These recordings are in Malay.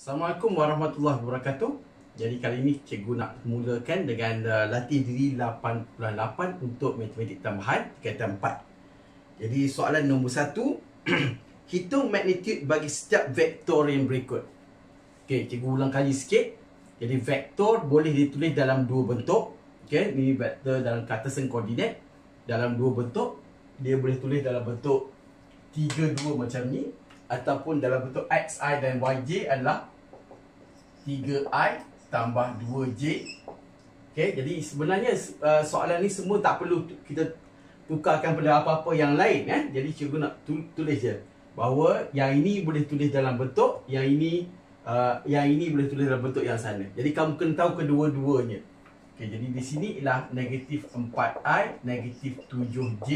Assalamualaikum warahmatullahi wabarakatuh. Jadi kali ini cikgu nak mulakan dengan uh, latih diri 8.8 untuk matematik tambahan tingkatan 4. Jadi soalan nombor 1, hitung magnitude bagi setiap vektor yang berikut. Okey, cikgu ulang kali sikit. Jadi vektor boleh ditulis dalam dua bentuk. Okey, ini vektor dalam Cartesian koordinat dalam dua bentuk. Dia boleh tulis dalam bentuk 3 2 macam ni ataupun dalam bentuk xi dan yj adalah 3i tambah 2j. Okey, jadi sebenarnya uh, soalan ni semua tak perlu kita tukarkan pada apa-apa yang lain eh. Jadi cikgu nak tulis je bahawa yang ini boleh tulis dalam bentuk yang ini uh, yang ini boleh tulis dalam bentuk yang sana. Jadi kamu kena tahu kedua-duanya. Okey, jadi di sini ialah negatif 4i, negatif 7j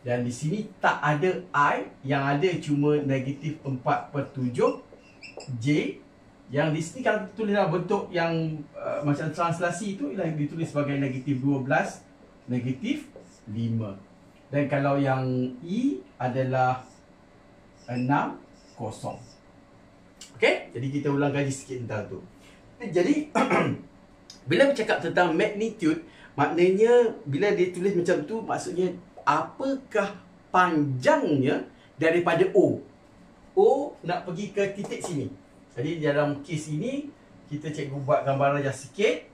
dan di sini tak ada I Yang ada cuma negatif 4 per 7 J. Yang di sini kalau tulis dalam bentuk yang uh, Macam translasi itu Ialah ditulis sebagai negatif 12 Negatif 5 Dan kalau yang E adalah 6 kosong. Okay Jadi kita ulang kaji sikit tentang tu. Jadi Bila bercakap tentang magnitude Maknanya Bila dia tulis macam tu Maksudnya apakah panjangnya daripada O. O nak pergi ke titik sini. Jadi dalam kes ini, kita cikgu buat gambaran yang sikit.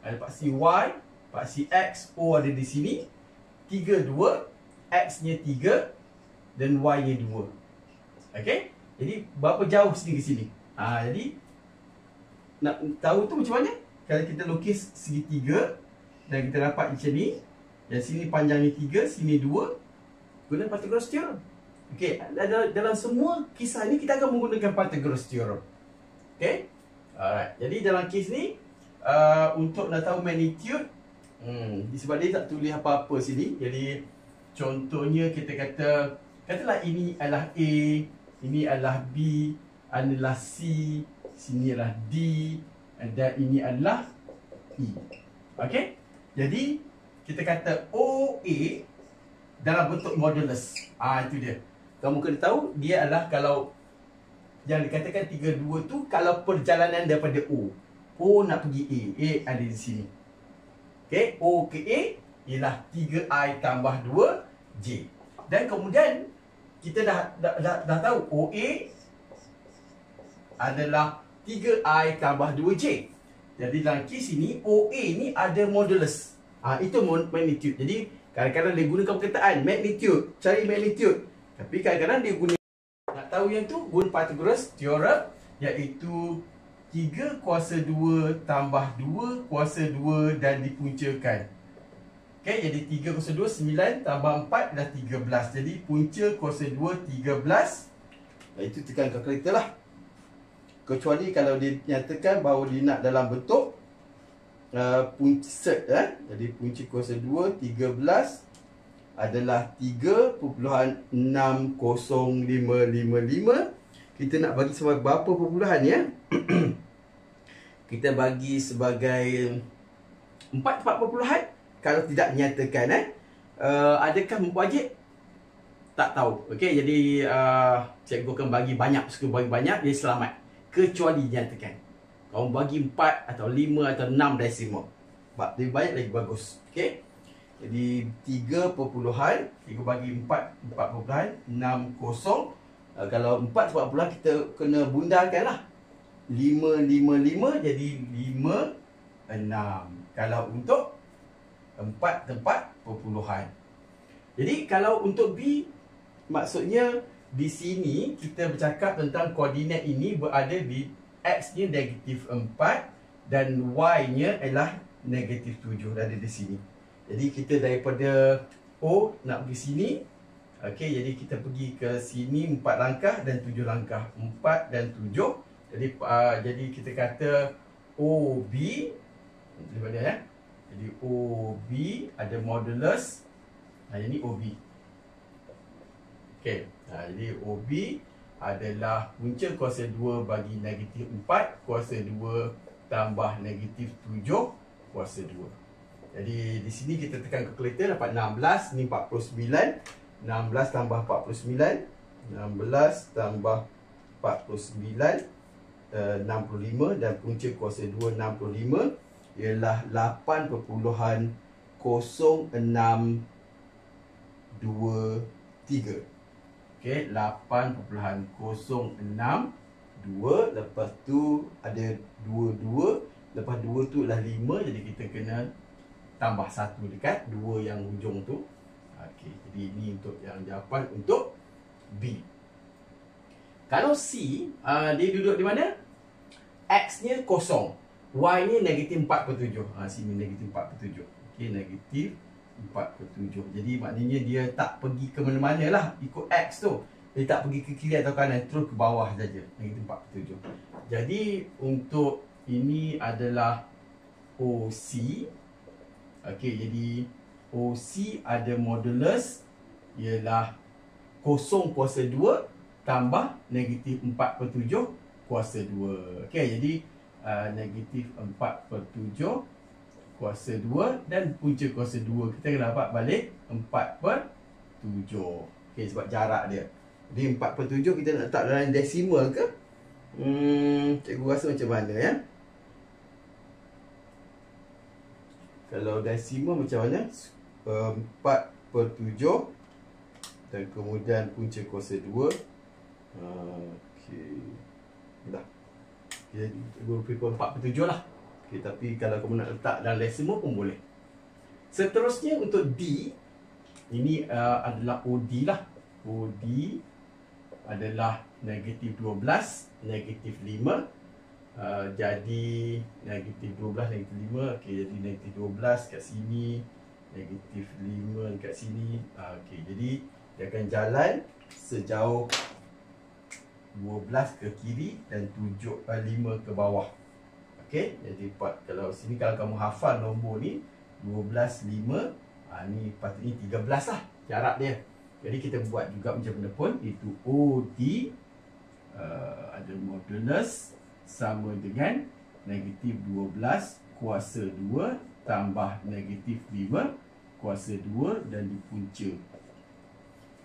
Ada paksi Y, paksi X, O ada di sini. 3, 2. X-nya 3 dan Y-nya 2. Okay? Jadi, berapa jauh sini ke sini? Ha, jadi, nak tahu tu macam mana? Kalau kita lukis segitiga dan kita dapat macam ni, yang sini panjangnya 3, sini 2 Guna Pythagoras theorem. Okey, dalam, dalam semua kisah ni kita akan menggunakan Pythagoras theorem. Okey? Alright, jadi dalam kes ni uh, Untuk nak tahu magnitude hmm, Sebab dia tak tulis apa-apa sini. Jadi Contohnya kita kata Katalah ini adalah A Ini adalah B Adalah C Sini adalah D Dan ini adalah E. Okey? Jadi kita kata OA dalam bentuk modulus. Ah itu dia. Kamu kena tahu dia adalah kalau yang dikatakan 32 tu kalau perjalanan daripada O. O nak pergi A. A ada di sini. Okey, O ke A ialah 3i tambah 2 J. Dan kemudian kita dah dah, dah, dah tahu OA adalah 3i tambah 2J. Jadi dalam kes ini OA ni ada modulus. Ah ha, itu magnitude. Jadi kadang-kadang dia gunakan perkataan magnitude, cari magnitude. Tapi kadang-kadang dia guna nak tahu yang tu guna Pythagoras theorem iaitu 3 kuasa 2 tambah 2 kuasa 2 dan dipuncakan. Okey, jadi 3 kuasa 2 9 tambah 4 dah 13. Jadi punca kuasa 2 13. Nah, itu tekan kalkulator lah. Kecuali kalau dia nyatakan bahawa dia nak dalam bentuk uh, punca set eh. Jadi punca kuasa 2 13 adalah 3.60555. Kita nak bagi sebagai berapa perpuluhan ya? Kita bagi sebagai 4 4 perpuluhan kalau tidak nyatakan eh. Uh, adakah wajib? Tak tahu. Okey, jadi uh, cikgu akan bagi banyak, suka bagi banyak dia selamat kecuali nyatakan. Kau bagi 4 atau 5 atau 6 desimal. Sebab lebih banyak lagi bagus. Okey. Jadi 3 perpuluhan, kita bagi 4, 4 perpuluhan, 6 kosong. Uh, kalau 4 perpuluhan kita kena bundarkan lah. 5, 5, 5 jadi 5, 6. Kalau untuk 4 tempat perpuluhan. Jadi kalau untuk B, maksudnya di sini kita bercakap tentang koordinat ini berada di X-nya negatif 4 dan Y-nya adalah negatif 7 ada di sini. Jadi kita daripada O nak pergi sini. Okey, jadi kita pergi ke sini 4 langkah dan 7 langkah. 4 dan 7. Jadi uh, jadi kita kata OB daripada ya. Jadi OB ada modulus. Nah, ini OB. Okey. Nah, jadi OB adalah punca kuasa 2 bagi negatif 4 kuasa 2 tambah negatif 7 kuasa 2. Jadi di sini kita tekan kalkulator dapat 16 ni 49 16 tambah 49 16 tambah 49 uh, 65 dan punca kuasa 2 65 ialah 8.0623. Okey, 8.062 lepas tu ada 22 lepas 2 tu ialah 5 jadi kita kena tambah 1 dekat 2 yang hujung tu. Okey, jadi ini untuk yang jawapan untuk B. Kalau C, uh, dia duduk di mana? X-nya kosong. Y-nya negatif 4.7. Ha, sini negatif 4.7. Okey, negatif 4.7. Jadi maknanya dia tak pergi ke mana-mana lah ikut X tu. Dia tak pergi ke kiri atau kanan, terus ke bawah saja. Negatif 4.7. Jadi untuk ini adalah OC. Okey, jadi OC ada modulus ialah kosong kuasa 2 tambah negatif 4.7 kuasa 2. Okey, jadi uh, negatif 4 per 7 kuasa 2 dan punca kuasa 2 kita kena dapat balik 4 per 7 ok sebab jarak dia. Jadi 4 per 7 kita nak letak dalam desimal ke? Hmm, cikgu rasa macam mana ya? Kalau desimal macam mana? 4 per 7 dan kemudian punca kuasa 2 uh, dah. Jadi cikgu prefer 4 per 7 lah okay, Tapi kalau kamu nak letak dalam decimal pun boleh. Seterusnya untuk D Ini uh, adalah OD lah. OD adalah negatif 12 Negatif 5 uh, Jadi negatif 12 negatif 5 okay, Jadi negatif 12 kat sini Negatif 5 dekat sini. Uh, okay, Jadi dia akan jalan sejauh 12 ke kiri dan 7 5 ke bawah. Okey, jadi part kalau sini kalau kamu hafal nombor ni 12 5 ha, ni patutnya 13 lah jarak dia. Jadi kita buat juga macam mana pun itu OD uh, ada modulus sama dengan negatif 12 kuasa 2 tambah negatif 5 kuasa 2 dan dipunca.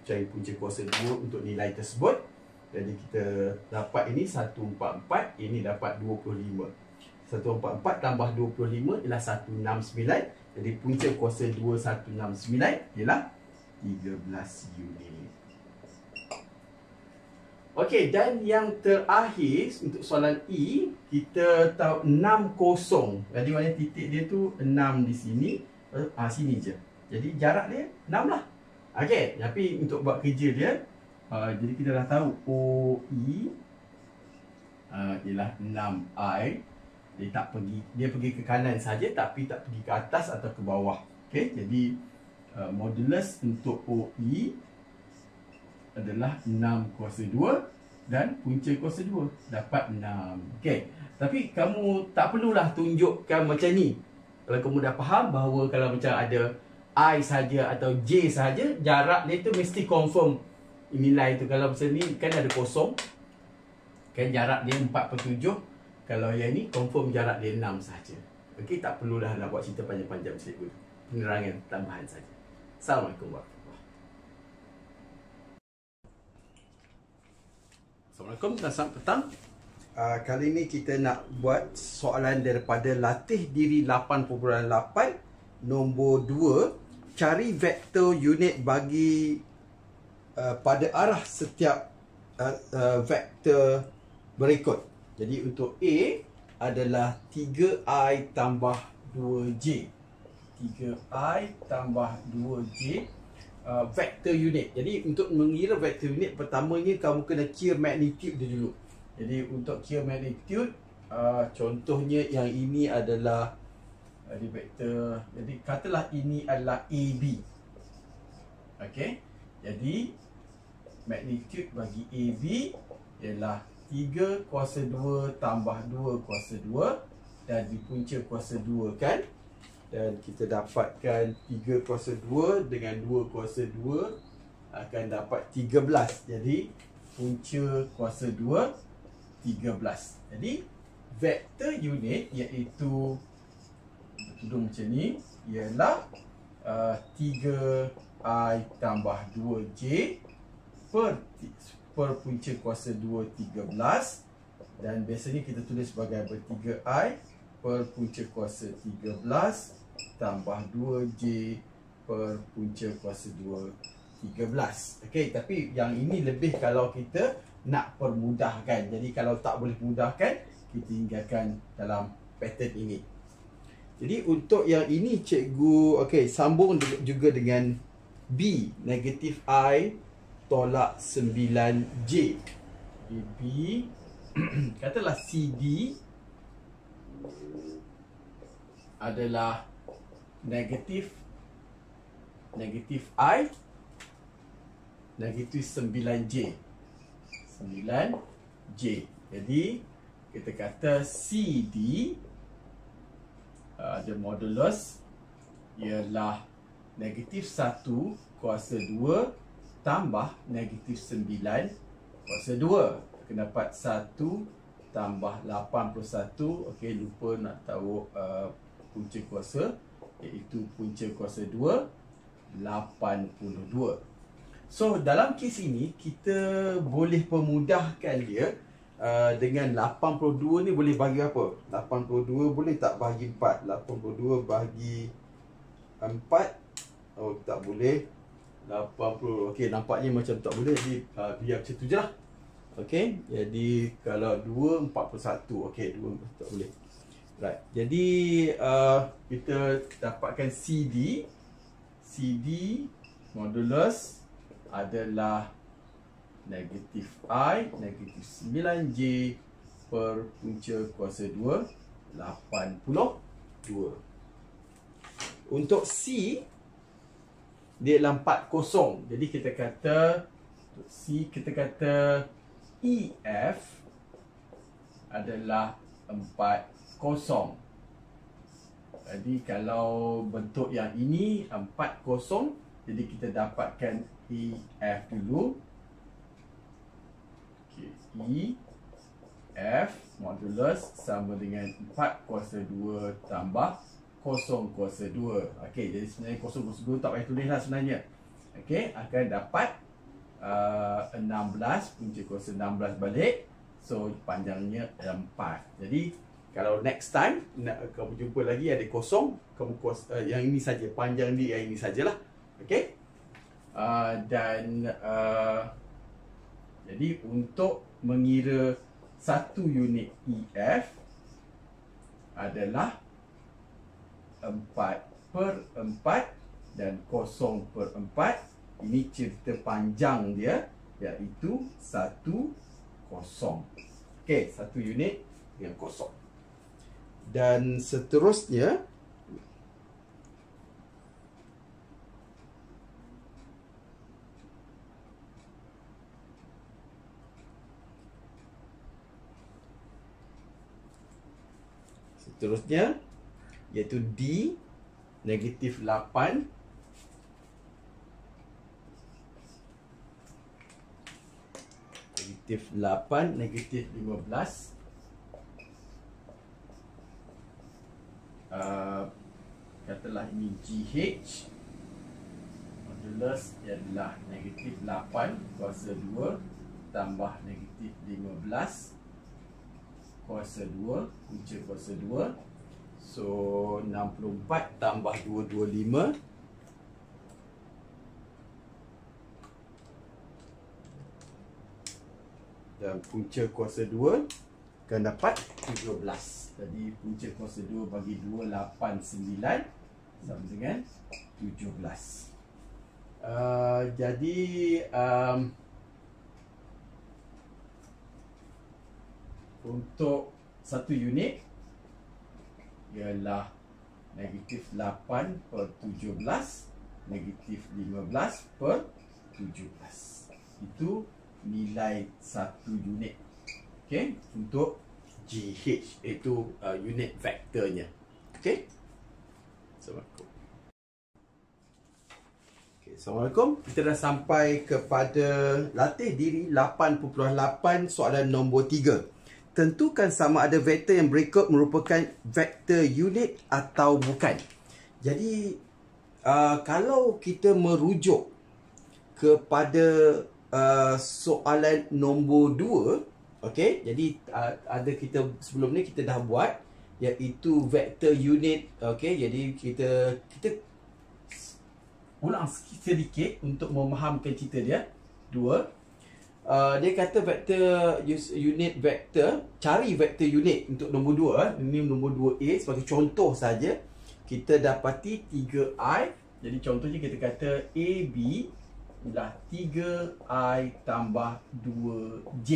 Cari punca kuasa 2 untuk nilai tersebut. Jadi kita dapat ini 144, ini dapat 25. 144 tambah 25 ialah 169. Jadi punca kuasa 2 169 ialah 13 unit. Okey, dan yang terakhir untuk soalan E, kita tahu 6 kosong. Jadi mana titik dia tu 6 di sini. Ah sini je. Jadi jarak dia 6 lah. Okey, tapi untuk buat kerja dia uh, jadi kita dah tahu OE uh, ialah 6I dia tak pergi dia pergi ke kanan saja tapi tak pergi ke atas atau ke bawah. Okey jadi uh, modulus untuk OE adalah 6 kuasa 2 dan punca kuasa 2 dapat 6 okey tapi kamu tak perlulah tunjukkan macam ni. Kalau kamu dah faham bahawa kalau macam ada I saja atau J saja jarak dia tu mesti confirm. Nilai tu kalau macam ni kan ada kosong. Kan jarak dia 4 per 7 kalau yang ni confirm jarak dia 6 saja okey tak perlulah nak buat cerita panjang-panjang cikgu penerangan tambahan saja assalamualaikum warahmatullahi Assalamualaikum dan selamat petang uh, Kali ni kita nak buat soalan daripada latih diri 8.8 Nombor 2 Cari vektor unit bagi Uh, pada arah setiap uh, uh, vektor berikut. Jadi untuk A adalah 3i tambah 2j. 3i tambah 2j uh, vektor unit. Jadi untuk mengira vektor unit pertamanya kamu kena kira magnitude dia dulu. Jadi untuk kira magnitude uh, contohnya yang ini adalah uh, di vektor jadi katalah ini adalah AB. Okey. Jadi magnitude bagi AB ialah 3 kuasa 2 tambah 2 kuasa 2 dan dipunca kuasa 2 kan? Dan kita dapatkan 3 kuasa 2 dengan 2 kuasa 2 akan dapat 13 jadi punca kuasa 2 13 jadi vektor unit iaitu tudung macam ni ialah uh, 3i tambah 2j per per punca kuasa 2 13 Dan biasanya kita tulis sebagai bertiga I per punca kuasa 13 tambah 2J per punca kuasa 2 13. Okey, tapi yang ini lebih kalau kita nak permudahkan. Jadi kalau tak boleh mudahkan, kita tinggalkan dalam pattern ini. Jadi untuk yang ini cikgu okey sambung juga dengan B negatif I tolak 9J. Jadi B katalah CD adalah negatif negatif I negatif 9J 9J jadi kita kata CD uh, ada modulus ialah negatif 1 kuasa 2 tambah negatif 9 kuasa 2 kena dapat 1 tambah 81 ok lupa nak tahu uh, punca kuasa iaitu punca kuasa 2 82 so dalam kes ini kita boleh pemudahkan dia uh, dengan 82 ni boleh bagi apa? 82 boleh tak bagi 4 82 bagi 4 oh tak boleh 80 okey nampaknya macam tak boleh. Jadi uh, biar macam tu je lah. Okey jadi kalau 2 41 okey 2 tak boleh. Right jadi uh, kita dapatkan CD CD modulus adalah negatif I negatif 9J per punca kuasa 2 82 untuk C dia adalah 4 kosong. Jadi kita kata C kita kata EF adalah 4 kosong. Jadi kalau bentuk yang ini 4 kosong, jadi kita dapatkan EF dulu. Okay, E F modulus sama dengan 4 kuasa 2 tambah kosong kuasa 2 Okey, jadi sebenarnya kosong kuasa 2 tak payah tulis lah sebenarnya. Okey, akan dapat uh, 16 punca kuasa 16 balik. So, panjangnya 4 Jadi, kalau next time nak kamu jumpa lagi ada kosong kamu kuasa, uh, Yang ini saja, panjang dia yang ini sajalah. Okey? Uh, Dan uh, Jadi, untuk mengira satu unit EF adalah 4 per 4 dan 0 per 4 ini cerita panjang dia iaitu 1 kosong. Okey, satu unit yang kosong. Dan seterusnya seterusnya iaitu D negatif 8 negatif 8 negatif 15 uh, katalah ini GH modulus ialah negatif 8 kuasa 2 tambah negatif 15 kuasa 2 punca kuasa 2 So 64 tambah 225 Dan punca kuasa 2 Akan dapat 17 Jadi punca kuasa 2 bagi 2 8 9 Sama dengan 17 uh, Jadi um, Untuk satu unit ialah negatif 8 per 17 negatif 15 per 17 itu nilai satu unit. Okay? untuk GH itu uh, unit vektornya. Okay? Assalamualaikum. Okay, Assalamualaikum. Kita dah sampai kepada latih diri 8.8 soalan nombor 3 tentukan sama ada vektor yang berikut merupakan vektor unit atau bukan. Jadi uh, kalau kita merujuk kepada uh, soalan nombor 2, Okey, jadi uh, ada kita sebelum ni kita dah buat iaitu vektor unit. Okey, jadi kita kita ulang sedikit untuk memahamkan cerita dia. Dua. Uh, dia kata vektor unit vektor cari vektor unit untuk nombor dua. Ini nombor dua a sebagai contoh saja. Kita dapati 3i. Jadi contohnya kita kata AB ialah 3i tambah 2j.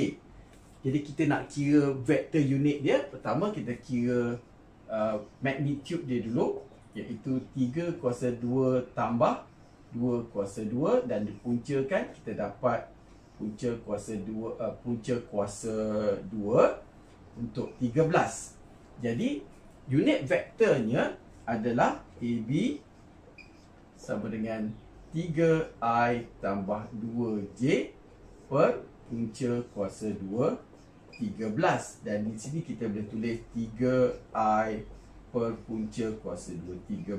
Jadi kita nak kira vektor unit dia. Pertama kita kira uh, magnitude dia dulu iaitu 3 kuasa 2 tambah 2 kuasa 2 dan dipuncakan kita dapat punca kuasa 2 uh, punca kuasa 2 untuk 13. Jadi unit vektornya adalah AB sama dengan 3i tambah 2j per punca kuasa 2 13 dan di sini kita boleh tulis 3i per punca kuasa 2 13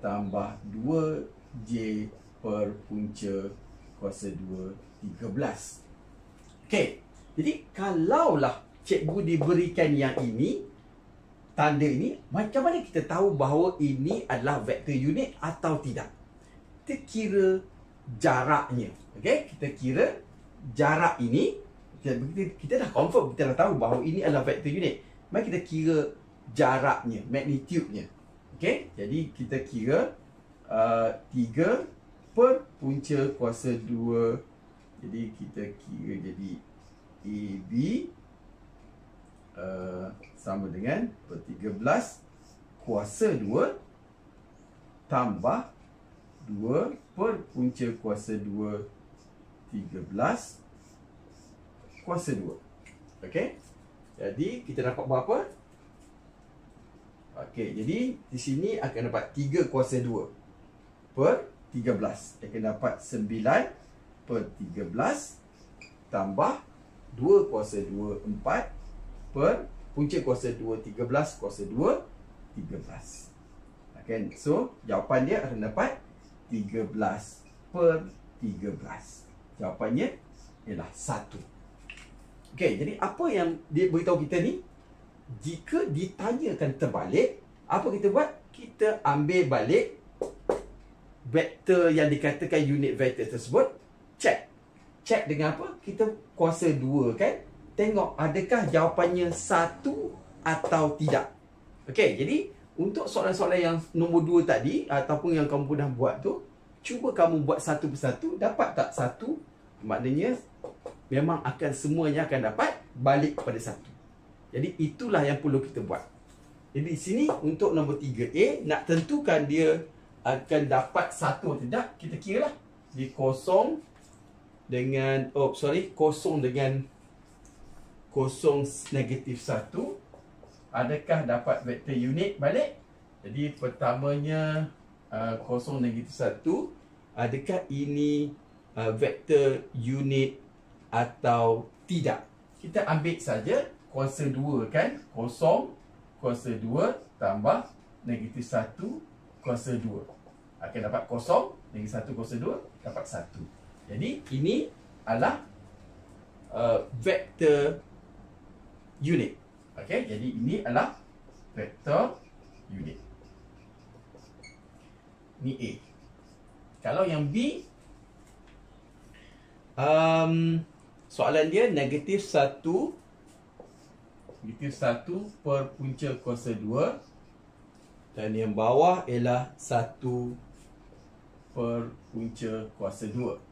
tambah 2j per punca kuasa 2 13 Okey jadi kalaulah cikgu diberikan yang ini tanda ini macam mana kita tahu bahawa ini adalah vektor unit atau tidak kita kira jaraknya okey kita kira jarak ini kita, kita dah confirm, kita dah tahu bahawa ini adalah vector unit. Mari kita kira jaraknya, magnitude-nya. Okay, jadi kita kira uh, 3 per punca kuasa 2. Jadi kita kira jadi AB uh, sama dengan per 13 kuasa 2 tambah 2 per punca kuasa 2 13 kuasa 2. Okey. Jadi kita dapat berapa? Okey, jadi di sini akan dapat 3 kuasa 2 per 13. Akan dapat 9 per 13 tambah 2 kuasa 2 4 per punca kuasa 2 13 kuasa 2 13. Okay, so jawapan dia akan dapat 13 per 13. Jawapannya ialah 1. Okay, jadi apa yang dia beritahu kita ni? Jika ditanyakan terbalik, apa kita buat? Kita ambil balik vektor yang dikatakan unit vektor tersebut, check. Check dengan apa? Kita kuasa dua kan? Tengok adakah jawapannya satu atau tidak. Okay, jadi untuk soalan-soalan yang nombor dua tadi ataupun yang kamu pernah buat tu, cuba kamu buat satu persatu, dapat tak satu? Maknanya memang akan semuanya akan dapat balik kepada satu. Jadi itulah yang perlu kita buat. Jadi di sini untuk nombor 3A nak tentukan dia akan dapat satu atau tidak, kita kira lah. Di kosong dengan, oh sorry, kosong dengan kosong negatif satu. Adakah dapat vektor unit balik? Jadi pertamanya uh, kosong negatif satu. Adakah ini uh, vektor unit atau tidak. Kita ambil saja kuasa 2 kan. Kosong kuasa 2 tambah negatif 1 kuasa 2. Akan dapat kosong negatif 1 kuasa 2 dapat 1. Jadi ini adalah uh, vektor unit. Okey, jadi ini adalah vektor unit. Ni A. Kalau yang B um, Soalan dia negatif 1 Negatif 1 per punca kuasa 2 Dan yang bawah ialah 1 per punca kuasa 2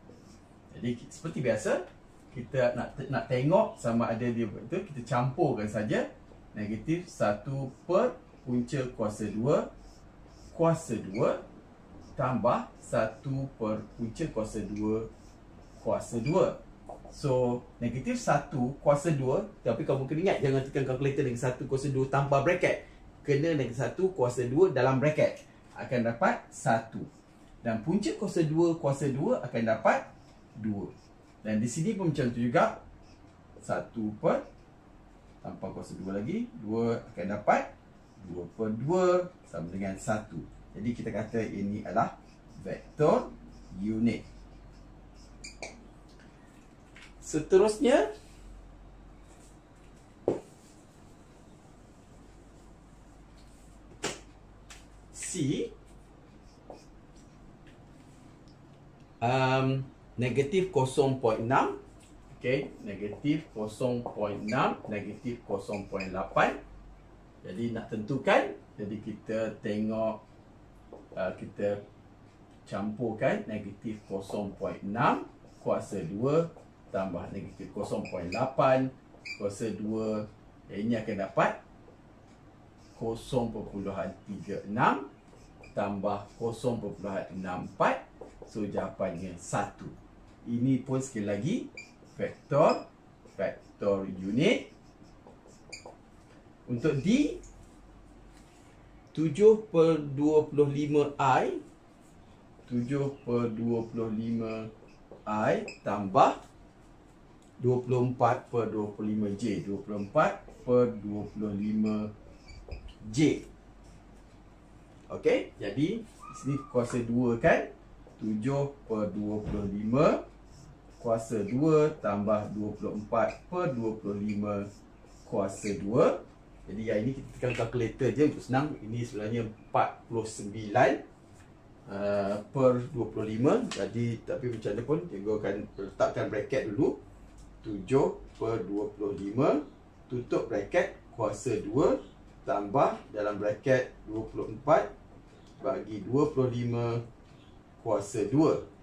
Jadi seperti biasa Kita nak nak tengok sama ada dia betul Kita campurkan saja Negatif 1 per punca kuasa 2 Kuasa 2 Tambah 1 per punca kuasa 2 Kuasa 2 So, negatif 1 kuasa 2 Tapi kamu kena ingat Jangan tekan kalkulator dengan 1 kuasa 2 tanpa bracket. Kena dengan 1 kuasa 2 dalam bracket. Akan dapat 1 Dan punca kuasa 2 kuasa 2 akan dapat 2 Dan di sini pun macam tu juga. 1 per Tanpa kuasa 2 lagi 2 akan dapat 2 per 2 sama dengan 1 Jadi kita kata ini adalah Vektor unit. Seterusnya C um, negatif 0.6 okay, negatif 0.6 negatif 0.8 jadi nak tentukan jadi kita tengok uh, kita campurkan negatif 0.6 kuasa 2 tambah negatif 0.8 kuasa 2 yang ini akan dapat 0.36 tambah 0.64 So jawapannya 1 Ini pun sekali lagi. Vektor Vektor unit. Untuk D 7 per 25 I. 7 per 25 I Tambah 24 per 25 J. 24 per 25 J. Okey, jadi sini kuasa 2 kan 7 per 25 kuasa 2 tambah 24 per 25 kuasa 2 jadi yang ini kita tekan kalkulator je untuk senang. Ini sebenarnya 49 uh, per 25 jadi tapi macam mana pun cikgu akan letakkan bracket dulu. 7 per 25 tutup bracket kuasa 2 tambah dalam bracket 24 bagi 25 kuasa 2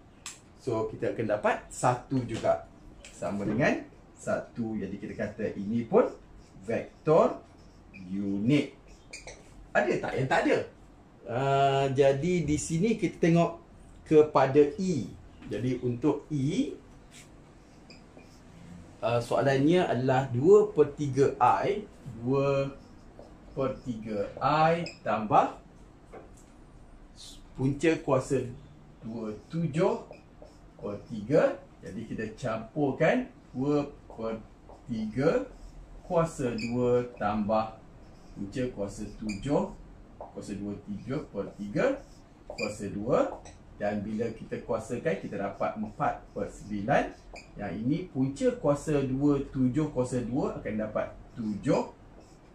So kita akan dapat 1 juga. Sama dengan 1 Jadi kita kata ini pun Vektor unit. Ada tak? Yang tak ada? Uh, Jadi di sini kita tengok Kepada E. Jadi untuk E uh, Soalannya adalah 2 per 3 I. 2 per 3 I Tambah Punca kuasa 2, 7 per 3 Jadi kita campurkan. 2 per 3 Kuasa 2 tambah Punca kuasa 7 Kuasa 2, 3 per 3 Kuasa 2 Dan bila kita kuasakan Kita dapat 4 per 9 Yang ini punca kuasa 2, 7 kuasa 2 Akan dapat 7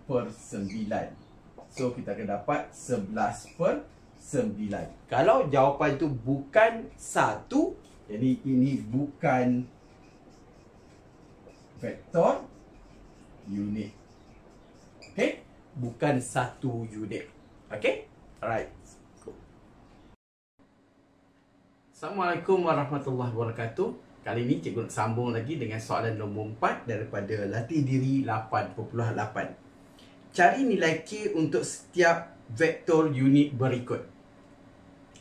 per 9 So kita akan dapat 11 per 9 9 Kalau jawapan itu bukan satu Jadi ini bukan Vektor Unit. Okay Bukan satu unit. Okay Alright. Assalamualaikum warahmatullahi wabarakatuh. Kali ini cikgu nak sambung lagi dengan soalan nombor 4 Daripada latih diri 8.8 Cari nilai K untuk setiap vektor unit berikut.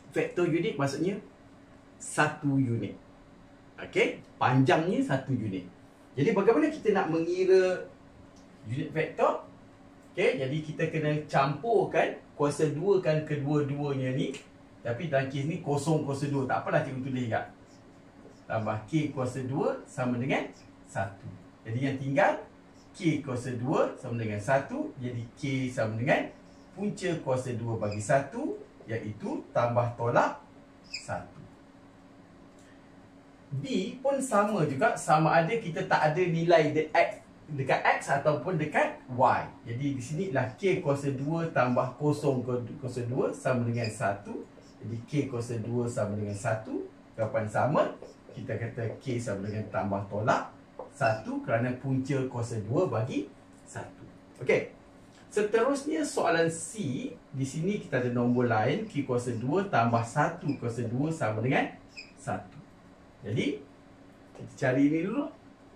Vektor unit maksudnya satu unit. Okey, panjangnya satu unit. Jadi bagaimana kita nak mengira unit vektor? Okey, jadi kita kena campurkan kuasa dua kan kedua-duanya ni. Tapi dalam kes ni kosong kuasa dua. Tak apalah cikgu tulis kat. Tambah K kuasa dua sama dengan satu. Jadi yang tinggal K kuasa dua sama dengan satu. Jadi K sama dengan punca kuasa 2 bagi 1 iaitu tambah tolak 1. B pun sama juga sama ada kita tak ada nilai X dekat X ataupun dekat Y. Jadi di sini lah K kuasa 2 tambah kosong kuasa 2 sama dengan 1. Jadi K kuasa 2 sama dengan 1. Kapan sama? Kita kata K sama dengan tambah tolak 1 kerana punca kuasa 2 bagi 1. Okey. Seterusnya soalan C Di sini kita ada nombor lain Q kuasa 2 tambah 1 kuasa 2 sama dengan 1 Jadi Kita cari ini dulu.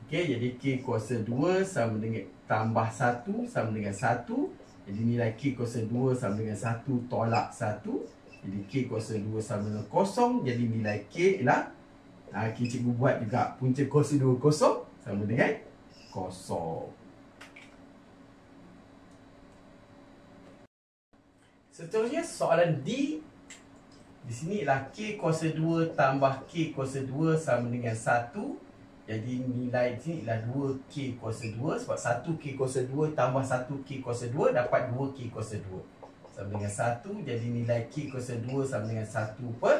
Okey, jadi Q kuasa 2 sama dengan Tambah 1 sama dengan 1 Jadi nilai Q kuasa 2 sama dengan 1 Tolak 1 Jadi Q kuasa 2 sama dengan 0 Jadi nilai K ialah ha, cikgu buat juga Punca kuasa 2 kosong Sama dengan 0 Seterusnya soalan D. Di sini ialah K kuasa 2 tambah K kuasa 2 sama dengan 1 Jadi nilai di sini ialah 2K kuasa 2 Sebab 1K kuasa 2 tambah 1K kuasa 2 dapat 2K kuasa 2 Sama dengan 1 Jadi nilai K kuasa 2 sama dengan 1 per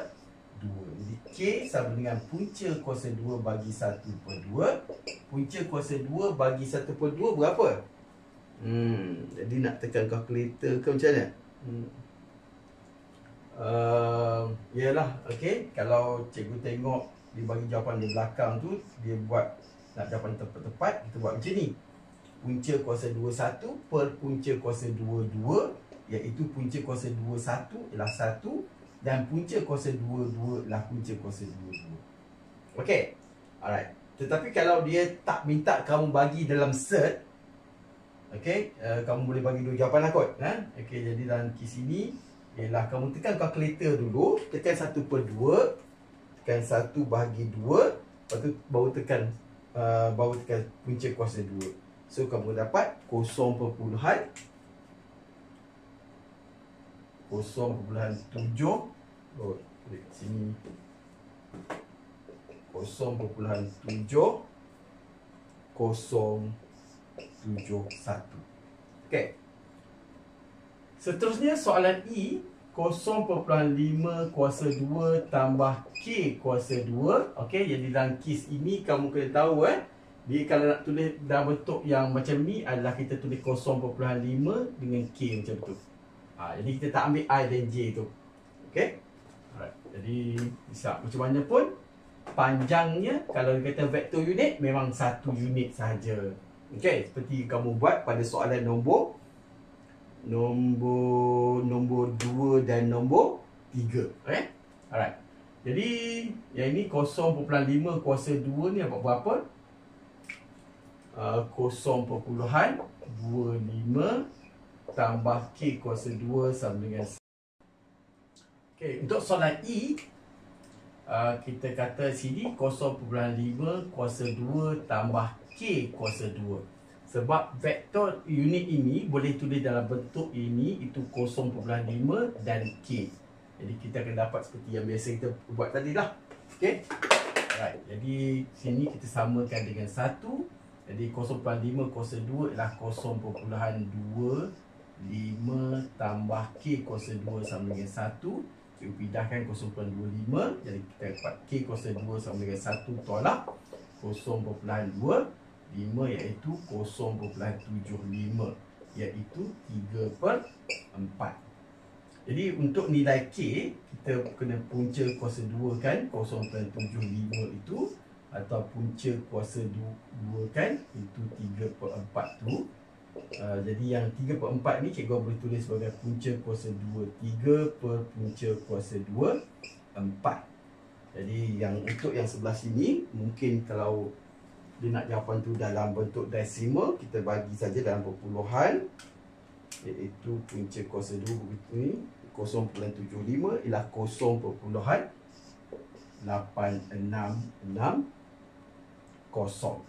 2 Jadi K sama dengan punca kuasa 2 bagi 1 per 2 Punca kuasa 2 bagi 1 per 2 berapa? Hmm, jadi nak tekan kalkulator ke macam mana? Hmm. uh, Yalah, okay. Kalau cikgu tengok Dia bagi jawapan di belakang tu Dia buat nak jawapan tepat-tepat Kita buat macam ni. Punca kuasa 21 per punca kuasa 22 Iaitu punca kuasa 21 ialah 1 Dan punca kuasa 22 ialah punca kuasa 22 Okay Alright. Tetapi kalau dia tak minta kamu bagi dalam set Okay uh, Kamu boleh bagi dua jawapan lah kot ha? Okay jadi dalam kes ini Ialah kamu tekan kalkulator dulu Tekan 1 per 2 Tekan 1 bahagi 2 Lepas tu baru tekan uh, Baru tekan punca kuasa 2 So kamu dapat 0 perpuluhan 0 perpuluhan 7 Oh, klik sini 0 perpuluhan 7 0 7 1 Okay Seterusnya soalan E 0.5 kuasa 2 tambah K kuasa 2 Okay, jadi dalam kes ini kamu kena tahu eh jadi kalau nak tulis dalam bentuk yang macam ni adalah kita tulis 0.5 dengan K macam tu. Ha, jadi kita tak ambil I dan J tu. Okay? Alright. Jadi bisa macam mana pun panjangnya kalau kita vektor unit memang satu unit saja. Okay, seperti kamu buat pada soalan nombor nombor nombor 2 dan nombor 3. Okay? Alright. Jadi yang ini 0.5 kuasa 2 ni apa berapa? Uh, kosong perpuluhan dua lima tambah K kuasa dua sama dengan Okay, untuk soalan E uh, Kita kata sini kosong perpuluhan lima kuasa dua tambah K kuasa dua. Sebab vektor unit ini boleh tulis dalam bentuk ini Itu kosong perpuluhan lima dan K. Jadi kita akan dapat seperti yang biasa kita buat tadi lah Okay Alright, jadi sini kita samakan dengan satu. Jadi 0.5 kuasa 2 ialah 0.25 tambah K kuasa 2 sama dengan 1 Kita pindahkan 0.25 Jadi kita dapat K kuasa 2 sama dengan 1 tolak 0.25 iaitu 0.75 Iaitu 3 per 4 Jadi untuk nilai K Kita kena punca kuasa 2 kan 0.75 itu atau punca kuasa 2 kan itu 3 per 4 tu uh, jadi yang 3 per 4 ni cikgu boleh tulis sebagai punca kuasa 2 3 per punca kuasa 2 4 jadi yang untuk yang sebelah sini mungkin kalau dia nak jawapan tu dalam bentuk desimal kita bagi saja dalam perpuluhan iaitu punca kuasa 2 begitu ni 0.75 ialah 0.866 kosong.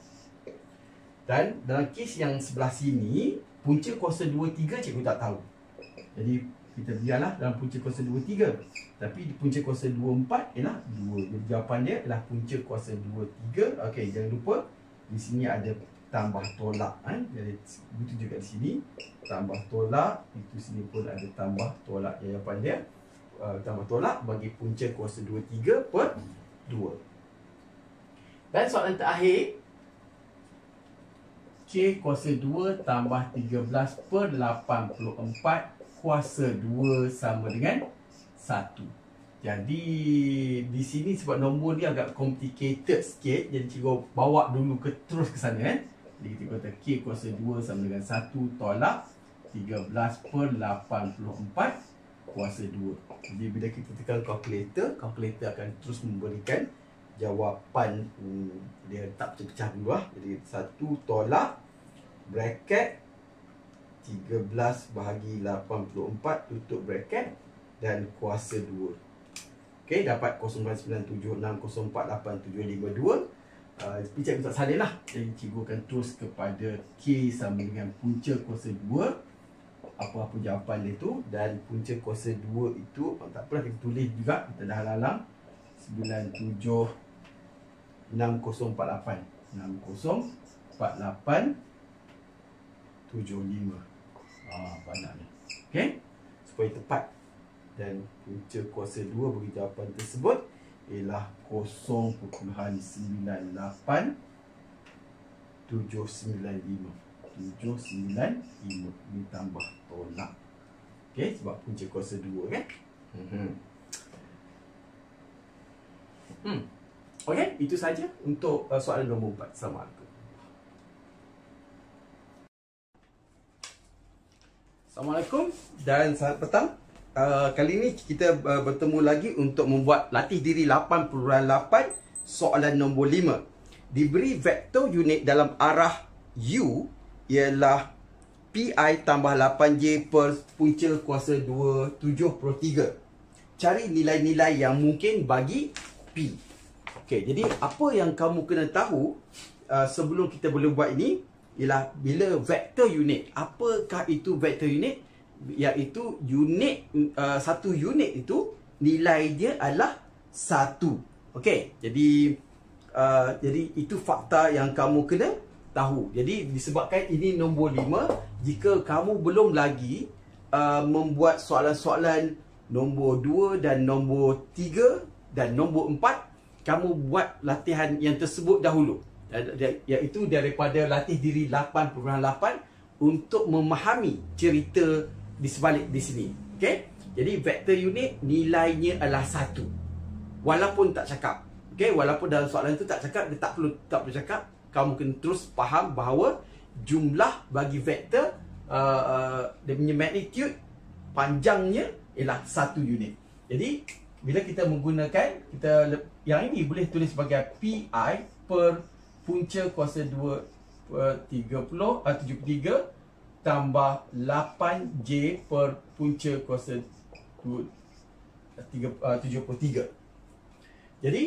Dan dalam kes yang sebelah sini, punca kuasa 2-3 cikgu tak tahu. Jadi kita biarlah dalam punca kuasa 2-3. Tapi punca kuasa 2-4 ialah 2. Jadi jawapan dia ialah punca kuasa 2-3. Okey, jangan lupa di sini ada tambah tolak. Eh? Jadi betul juga di sini. Tambah tolak. Itu sini pun ada tambah tolak. Jawapan dia uh, tambah tolak bagi punca kuasa 2-3 per 2. Dan soalan terakhir Kuasa 2 tambah 13 per 84 kuasa 2 sama dengan 1 Jadi di sini sebab nombor ni agak complicated sikit Jadi cikgu bawa dulu ke terus ke sana eh. Jadi kita kata K kuasa 2 sama dengan 1 tolak 13 per 84 kuasa 2 Jadi bila kita tekan calculator Calculator akan terus memberikan jawapan hmm, dia tak pecah-pecah dulu lah. Jadi satu tolak bracket 13 bahagi 84 tutup bracket dan kuasa 2. Okey, dapat 0997604872. Uh, cikgu tak salin lah. Jadi cikgu akan terus kepada K sama dengan punca kuasa 2. Apa-apa jawapan dia tu. Dan punca kuasa 2 itu, oh, tak apalah kita tulis juga. Kita dah lalang. 97 6048 6048 75 ah, Banyak ni. Okay? Supaya tepat. Dan punca kuasa 2 bagi jawapan tersebut Ialah 0.98 795 795 Ini tambah tolak. Okay? Sebab punca kuasa 2 kan Hmm. Hmm. Okey, itu saja untuk uh, soalan nombor 4. Assalamualaikum. Assalamualaikum dan selamat petang. Uh, kali ini kita uh, bertemu lagi untuk membuat latih diri 8.8 soalan nombor 5. Diberi vektor unit dalam arah U ialah PI tambah 8J per punca kuasa 2 7 per 3. Cari nilai-nilai yang mungkin bagi P. Okey, jadi apa yang kamu kena tahu uh, sebelum kita boleh buat ini ialah bila vektor unit. Apakah itu vektor unit? Iaitu unit uh, satu unit itu nilai dia adalah satu. Okey, jadi uh, jadi itu fakta yang kamu kena tahu. Jadi disebabkan ini nombor lima, jika kamu belum lagi uh, membuat soalan-soalan nombor dua dan nombor tiga dan nombor empat, kamu buat latihan yang tersebut dahulu. Iaitu daripada latih diri 8.8 untuk memahami cerita di sebalik di sini. Okey? Jadi vektor unit nilainya adalah satu. Walaupun tak cakap. Okey, walaupun dalam soalan itu tak cakap, dia tak perlu tak perlu cakap, kamu kena terus faham bahawa jumlah bagi vektor uh, uh, dia punya magnitude panjangnya ialah satu unit. Jadi bila kita menggunakan kita yang ini boleh tulis sebagai pi per punca kuasa 2 per 30 uh, 73 tambah 8j per punca kuasa 2 3 uh, 73. Jadi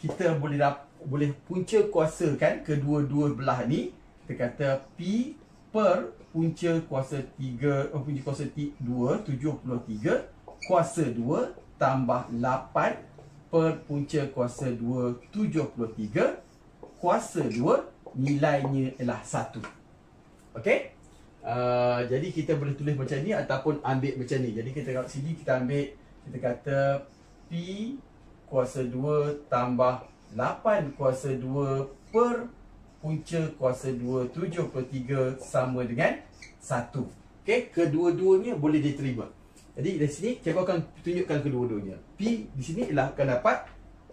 kita boleh dapat boleh punca kuasa kan kedua-dua belah ni kita kata P per punca kuasa 3 oh, punca kuasa 2 73 kuasa 2 tambah 8 per punca kuasa 2 73 kuasa 2 nilainya ialah 1 okey? Uh, jadi kita boleh tulis macam ni ataupun ambil macam ni. Jadi kita kat sini kita ambil kita kata P kuasa 2 tambah 8 kuasa 2 per punca kuasa 2 7 per 3 sama dengan 1 Okey, kedua-duanya boleh diterima. Jadi dari sini cikgu akan tunjukkan kedua-duanya. P di sini ialah akan dapat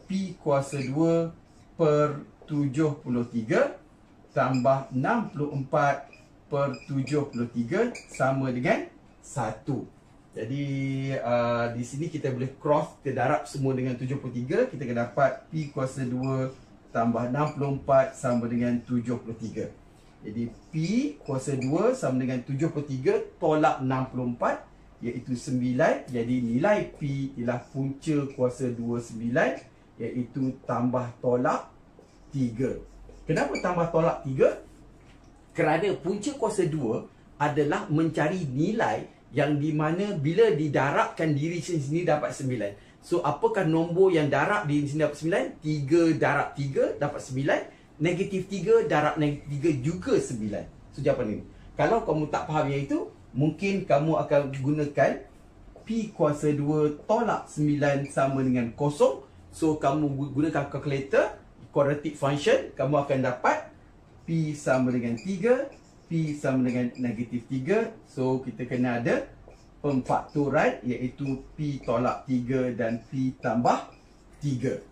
P kuasa 2 per 73 Tambah 64 per 73 sama dengan 1 jadi uh, di sini kita boleh cross kita darab semua dengan 73 kita akan dapat P kuasa 2 tambah 64 sama dengan 73. Jadi P kuasa 2 sama dengan 73 tolak 64 iaitu 9 jadi nilai P ialah punca kuasa 2 9 iaitu tambah tolak 3. Kenapa tambah tolak 3? Kerana punca kuasa 2 adalah mencari nilai yang di mana bila didarabkan diri sini dapat 9. So apakah nombor yang darab di sini dapat 9? 3 darab 3 dapat 9. Negatif 3 darab negatif 3 juga 9. So jawapan ini. Kalau kamu tak faham yang itu, mungkin kamu akan gunakan P kuasa 2 tolak 9 sama dengan 0. So kamu gunakan calculator, quadratic function, kamu akan dapat P sama dengan 3 P sama dengan negatif 3 So kita kena ada Pemfakturan iaitu P tolak 3 dan P tambah 3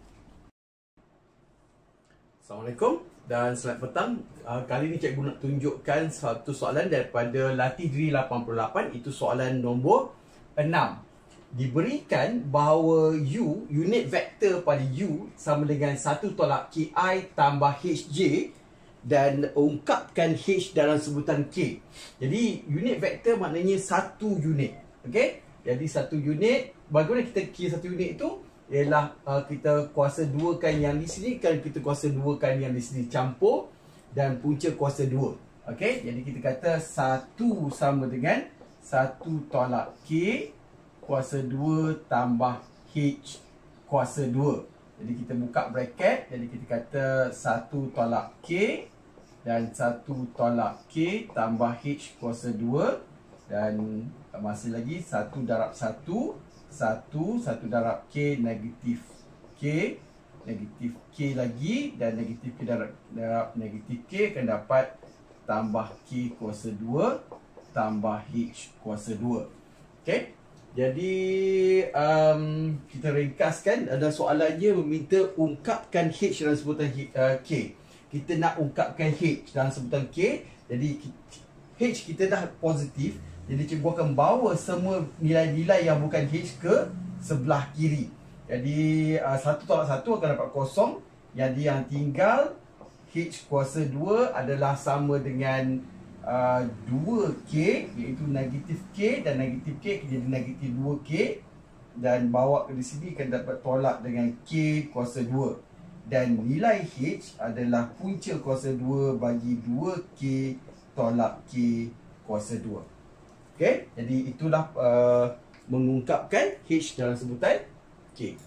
Assalamualaikum dan selamat petang. Uh, Kali ini cikgu nak tunjukkan satu soalan daripada latih diri 88 Itu soalan nombor 6 Diberikan bahawa U, unit vektor pada U Sama dengan 1 tolak KI tambah HJ dan ungkapkan H dalam sebutan K. Jadi unit vektor maknanya satu unit. Okey? Jadi satu unit, bagaimana kita kira satu unit itu? Ialah uh, kita kuasa dua kan yang di sini kan kita kuasa dua kan yang di sini campur dan punca kuasa dua. Okey? Jadi kita kata satu sama dengan satu tolak K kuasa dua tambah H kuasa dua. Jadi kita buka bracket, jadi kita kata satu tolak K dan 1 tolak K tambah H kuasa 2 dan masih lagi 1 darab 1 1 1 darab K negatif K negatif K lagi dan negatif K darab, darab negatif K akan dapat tambah K kuasa 2 tambah H kuasa 2 okay? Jadi um, kita ringkaskan ada soalannya meminta ungkapkan H dalam sebutan H, uh, K. Kita nak ungkapkan H dalam sebutan K. Jadi H kita dah positif. Jadi cikgu akan bawa semua nilai-nilai yang bukan H ke sebelah kiri. Jadi uh, satu tolak satu akan dapat kosong. Jadi yang tinggal H kuasa 2 adalah sama dengan uh, 2K iaitu negatif K dan negatif K jadi negatif 2K dan bawa ke sini akan dapat tolak dengan K kuasa 2 dan nilai H adalah punca kuasa 2 bagi 2K tolak K kuasa 2 Okay, jadi itulah uh, mengungkapkan H dalam sebutan K.